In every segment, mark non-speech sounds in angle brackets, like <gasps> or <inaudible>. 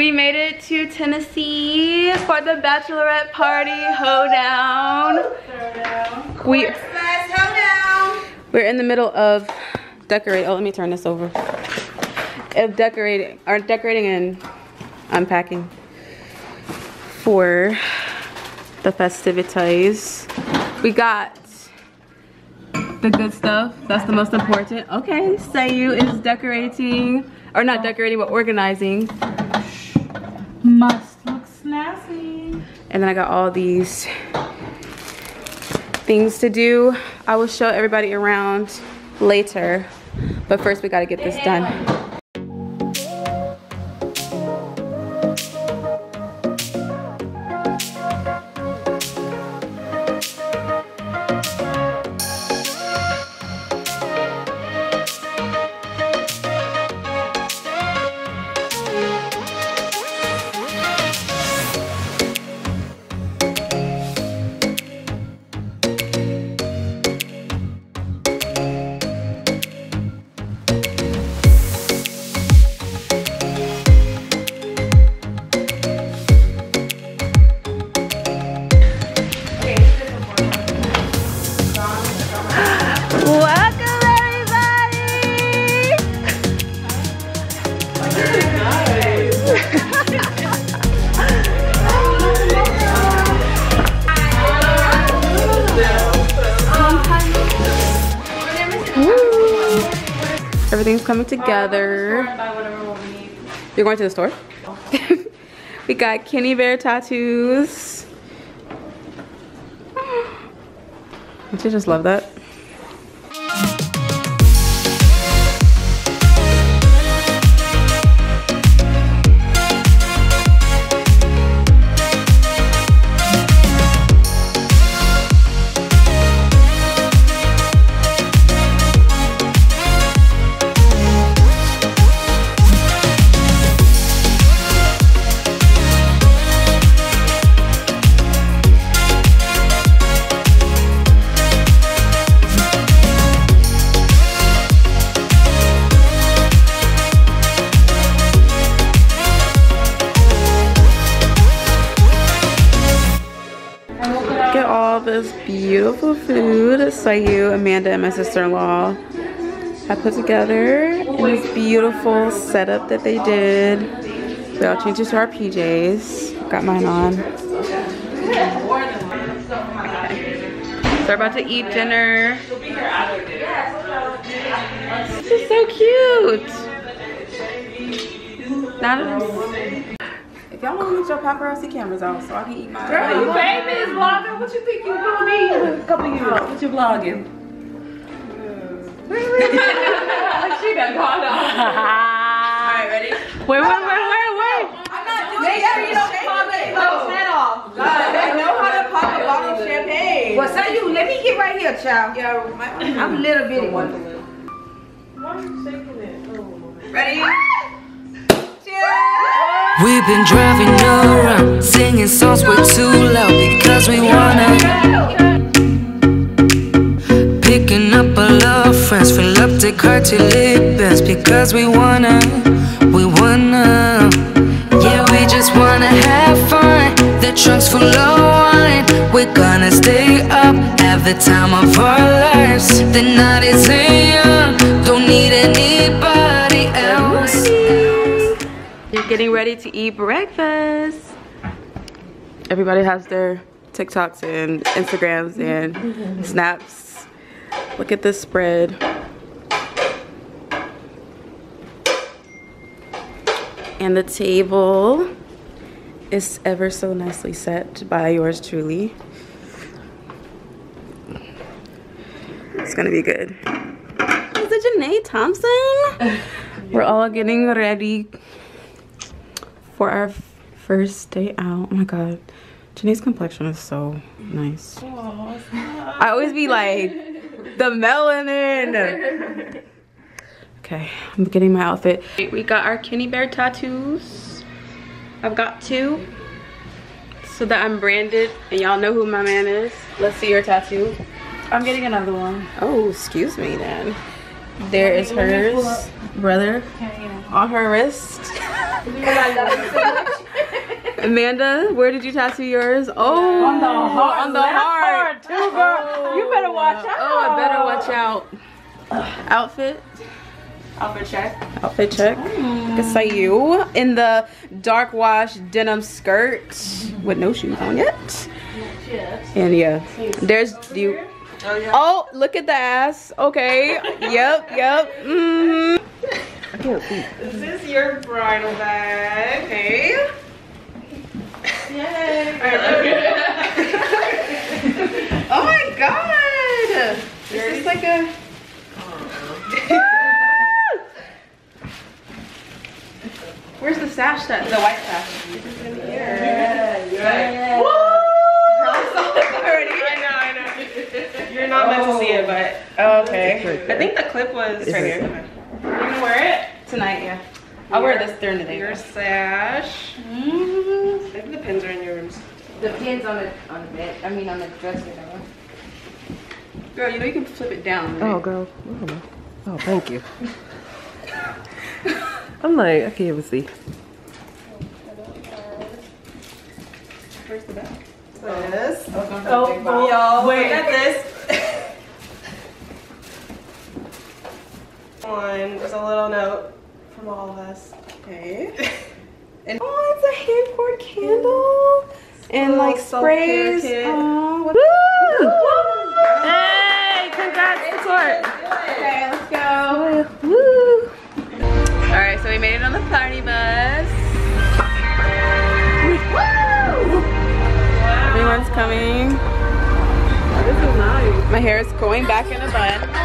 We made it to Tennessee for the bachelorette party hoedown. We, we're in the middle of decorating. Oh, let me turn this over. Of decorating, or decorating and unpacking for the festivities. We got the good stuff. That's the most important. Okay, Sayu is decorating, or not decorating, but organizing. Must look snazzy. And then I got all these things to do. I will show everybody around later. But first we gotta get this done. Everything's coming together. You're going to the store? <laughs> we got Kenny Bear tattoos. <gasps> Don't you just love that? Beautiful food Sayu, Amanda, and my sister-in-law I put together in this beautiful setup that they did. We all changed to our PJs. Got mine on. So we're about to eat dinner. This is so cute. Not if y'all want to get your paparazzi cameras out so I can eat my Girl, you famous vlogger. What you think you gonna be? A couple years. What you vlogging? <laughs> she got caught Alright, ready? Wait, wait, wait, wait, wait. I'm not doing Make sure you don't pop it. Pop off. God, I know how to pop a bottle of champagne. Well, say you. Let me get right here, child. Yeah, my, I'm a little bitty one. Why are you shaking it? Oh, ready? We've been driving around, singing songs way too loud because we wanna. Picking up all our friends, fill up the car till it bends because we wanna. We wanna. Yeah, we just wanna have fun. The trunk's full of wine. We're gonna stay up, have the time of our lives. The night getting ready to eat breakfast. Everybody has their TikToks and Instagrams and snaps. Look at this spread. And the table is ever so nicely set by yours truly. It's gonna be good. Is it Janae Thompson? We're all getting ready for our first day out. Oh my god. Janae's complexion is so nice. I always be like, the melanin. Okay, I'm getting my outfit. We got our Kenny Bear tattoos. I've got two. So that I'm branded and y'all know who my man is. Let's see your tattoo. I'm getting another one. Oh, excuse me then. There is hers, brother, on her wrist. <laughs> Amanda, where did you tattoo yours? Oh, On the heart. On the Left heart. too, girl. You better watch out. Oh, I better watch out. Outfit. Outfit check. Outfit check. Good Sayu in the dark wash denim skirt with no shoes on yet. And yeah, there's you. Oh yeah. Oh, look at the ass. Okay. Yep. Yep. hmm This is your bridal bag. Okay. Yay. oh my god. This is like a. Where's the sash that the white sash? This is in here. Yeah. Woo! already. I know, I know. You're not meant to see it, but oh, okay. I think the clip was right here. You're gonna wear it Tonight, yeah. I'll wear this during the day. Your sash. Mm-hmm. I think the pins are in your rooms. The pins on the on the bed. I mean on the dresser. Girl, you know you can flip it down. Oh, girl. Oh, oh, thank you. I'm like, I can't even see. Where's the back? This. Oh, oh, Y'all, wait. look at this. One, there's a little note from all of us. Okay. <laughs> And Oh, it's a hand poured candle and like sprays. kit. Aw, what- Hey, congrats, Court. Okay, let's go. Woo. All right, so we made it on the party bus. Woo! Everyone's coming. This is nice. My hair is going back in a bun.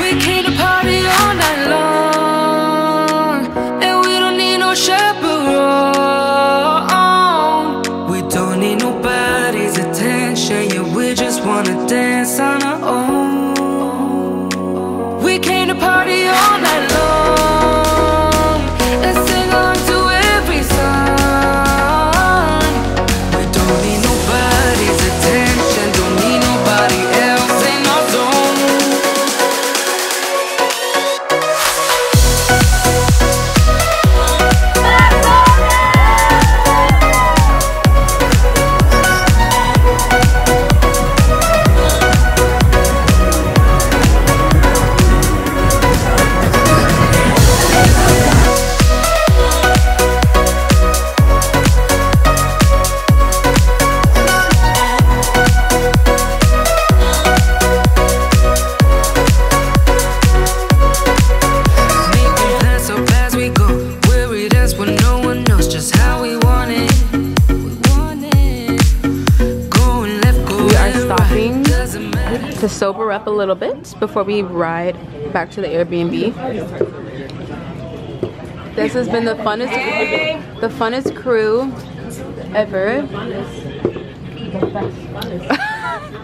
We came to party all night long, and we don't need no chaperone. We don't need nobody's attention, yeah, we just wanna dance on our own. Sober up a little bit before we ride back to the Airbnb. This has been the funnest, the funnest crew ever.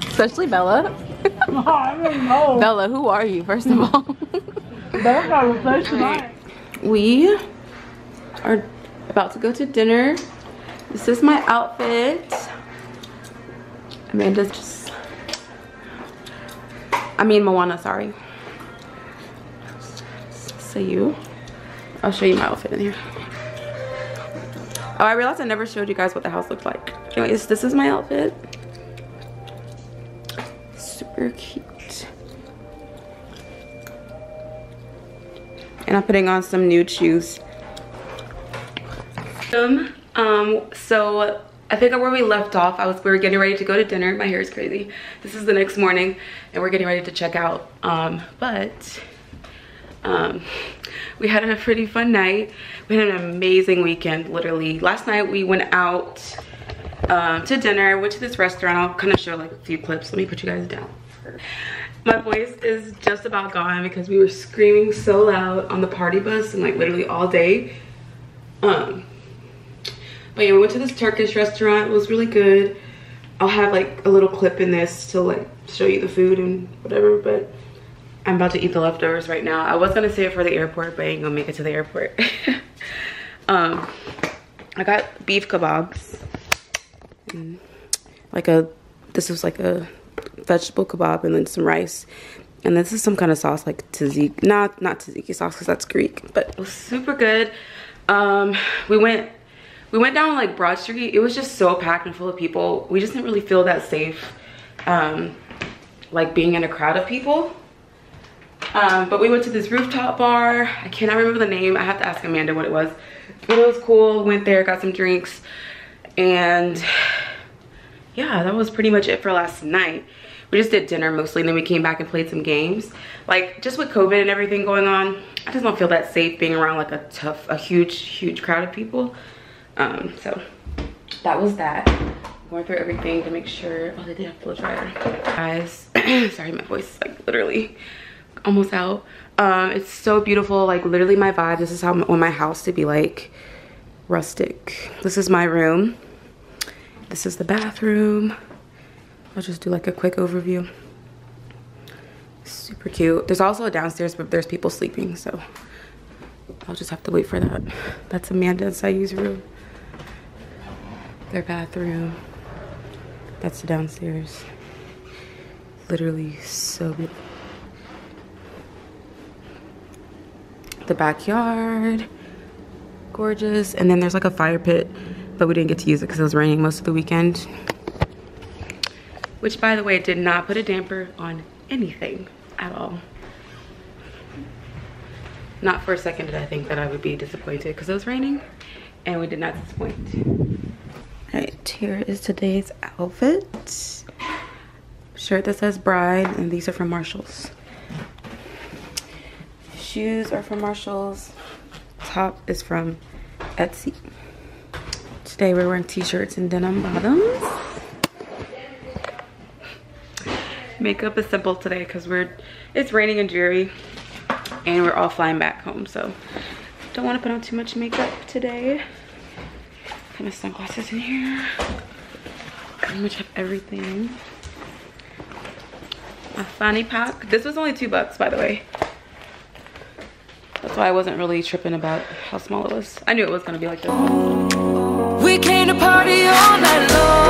<laughs> Especially Bella. I don't know. Bella, who are you, first of all? That's not a place tonight. we are about to go to dinner. This is my outfit. Amanda's just, I mean Moana, sorry. So you, I'll show you my outfit in here. Oh, I realized I never showed you guys what the house looked like. Anyways, this is my outfit. Super cute. and I'm putting on some nude shoes. Um, um, so I think where we left off, I was we were getting ready to go to dinner. My hair is crazy. This is the next morning, and we're getting ready to check out. Um, but um, we had a pretty fun night. We had an amazing weekend, literally. Last night we went out um, to dinner, went to this restaurant. I'll kind of show like a few clips. Let me put you guys down. My voice is just about gone because we were screaming so loud on the party bus and like literally all day. Um, but yeah, we went to this Turkish restaurant. It was really good. I'll have like a little clip in this to like show you the food and whatever, but I'm about to eat the leftovers right now. I was gonna save it for the airport, but I ain't gonna make it to the airport. <laughs> um, I got beef kebabs. And, like a, this was like a vegetable kebab and then some rice. And this is some kind of sauce like tzatziki, not not tzatziki sauce because that's Greek, but it was super good. Um, we went we went down like Broad Street. It was just so packed and full of people. We just didn't really feel that safe, um, like being in a crowd of people. Um, but we went to this rooftop bar. I cannot remember the name. I have to ask Amanda what it was. But it was cool. Went there, got some drinks. And yeah, that was pretty much it for last night. We just did dinner mostly and then we came back and played some games. Like just with COVID and everything going on, I just don't feel that safe being around like a tough, a huge, huge crowd of people. Um, so that was that. Going through everything to make sure, oh, they did have blow dryer. Guys, <clears throat> sorry, my voice is like literally almost out. Um, it's so beautiful, like literally my vibe. This is how I want my house to be like rustic. This is my room. This is the bathroom. I'll just do like a quick overview. Super cute. There's also a downstairs, but there's people sleeping, so I'll just have to wait for that. That's Amanda and Sayu's room. Their bathroom. That's the downstairs. Literally so beautiful. The backyard. Gorgeous. And then there's like a fire pit, but we didn't get to use it because it was raining most of the weekend. Which by the way, did not put a damper on anything at all. Not for a second did I think that I would be disappointed because it was raining and we did not disappoint. Here is today's outfit. Shirt that says bride and these are from Marshalls. Shoes are from Marshalls. Top is from Etsy. Today we're wearing t-shirts and denim bottoms. Makeup is simple today because we're it's raining in Jerry and we're all flying back home so don't want to put on too much makeup today. Put my sunglasses in here. Pretty much have everything. A fanny pack. This was only two bucks by the way. That's why I wasn't really tripping about how small it was. I knew it was gonna be like this. We came to party all night.